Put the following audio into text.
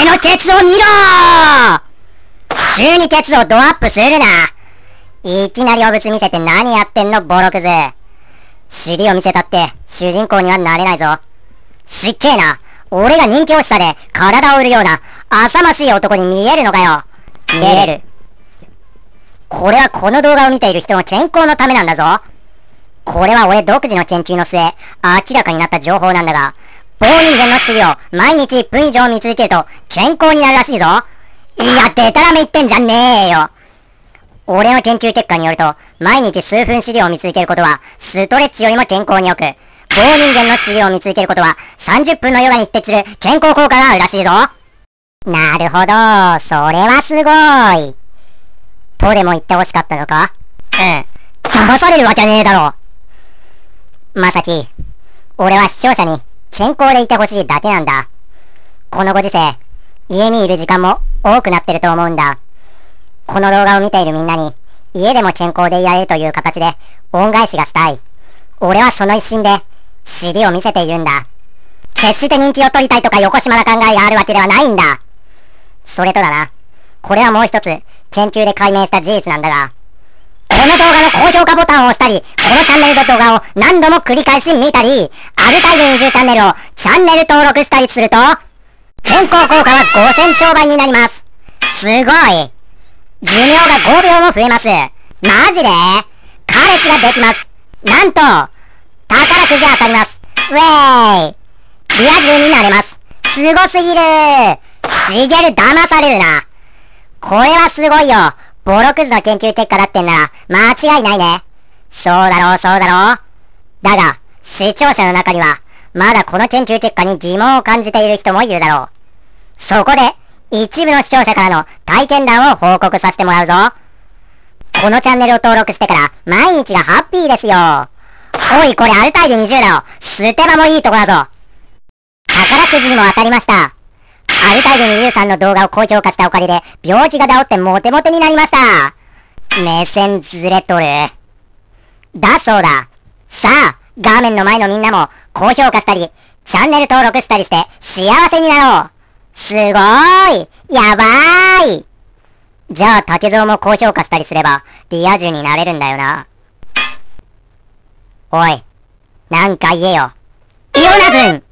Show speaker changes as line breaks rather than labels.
俺のケツを見ろ中にケツをドアップするないきなりお物見せて何やってんのボロクズ。尻を見せたって主人公にはなれないぞ。しっけえな。俺が人気欲しさで体を売るような浅ましい男に見えるのかよ。見える。これはこの動画を見ている人の健康のためなんだぞ。これは俺独自の研究の末、明らかになった情報なんだが、棒人間の尻を毎日1分以上見続けると健康になるらしいぞ。いや、デタラメ言ってんじゃねえよ。俺の研究結果によると、毎日数分資料を見続けることは、ストレッチよりも健康に良く、棒人間の資料を見続けることは、30分のヨガに匹敵する健康効果があるらしいぞ。なるほど、それはすごい。とでも言って欲しかったのか？うん。騙されるわけねえだろ。まさき、俺は視聴者に健康でいてほしいだけなんだ。このご時世、家にいる時間も多くなってると思うんだ。この動画を見ているみんなに、家でも健康でいられるという形で、恩返しがしたい。俺はその一心で、尻を見せているんだ。決して人気を取りたいとか横島な考えがあるわけではないんだ。それとだな。これはもう一つ、研究で解明した事実なんだが、この動画の高評価ボタンを押したり、このチャンネルの動画を何度も繰り返し見たり、アルタイル20チャンネルをチャンネル登録したりすると、健康効果は5000兆倍になります。すごい。寿命が5秒も増えます。マジで？彼氏ができます。なんと、宝くじ当たります。ウェーイリア充になれます。すごすぎるしげる騙されるな。これはすごいよ。ボロクズの研究結果だってんなら、間違いないね。そうだろう、そうだろう。だが、視聴者の中には、まだこの研究結果に疑問を感じている人もいるだろう。そこで、一部の視聴者からの体験談を報告させてもらうぞ。このチャンネルを登録してから毎日がハッピーですよ。おい、これアルタイル20だよ。捨て場もいいとこだぞ。宝くじにも当たりました。アルタイル20さんの動画を高評価したおかげで、病気が治ってモテモテになりました。目線ずれとる。だそうだ。さあ、画面の前のみんなも高評価したり、チャンネル登録したりして幸せになろう。すごーいやばーいじゃあ竹蔵も高評価したりすれば、リア充になれるんだよな。おい、なんか言えよ。イオナズン